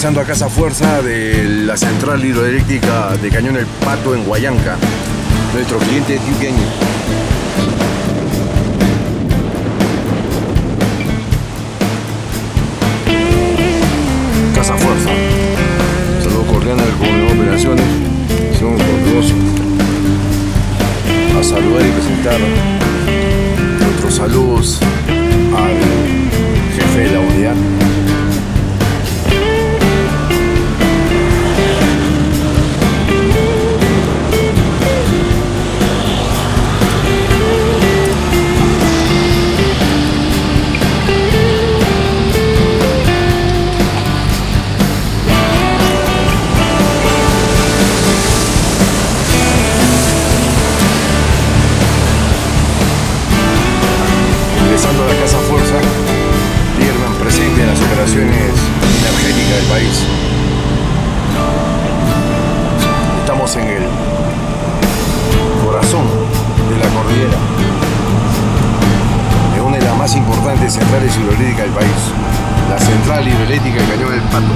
ingresando a Casa Fuerza de la central hidroeléctrica de Cañón El Pato en Guayanca. Nuestro cliente tiuqueño. Casa Fuerza. Saludo cordial al coordinador de operaciones. Son orgullosos a saludar y presentar nuestros saludos al jefe de la unidad. En el corazón de la cordillera, de una de las más importantes centrales hidroeléctricas del país, la central hidroeléctrica de Cañón del Pato.